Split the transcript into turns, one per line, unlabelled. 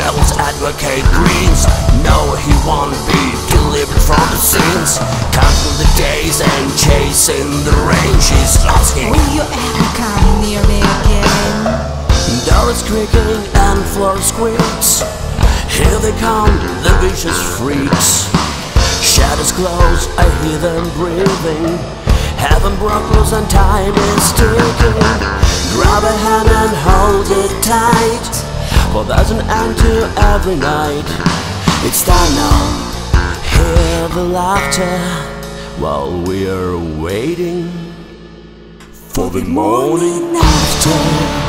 devil's advocate greens. No, he won't be delivered from the sins. Counting the days and chasing the rain, she's asking.
Will you ever come near me again?
Doors creaking and floor squeaks. Here they come, the vicious freaks. Shadows close, I hear them breathing. Heaven broke loose and time is ticking. Grab a hand and hold it tight. For there's an end to every night. It's time now. Hear the laughter while we're waiting for the morning after.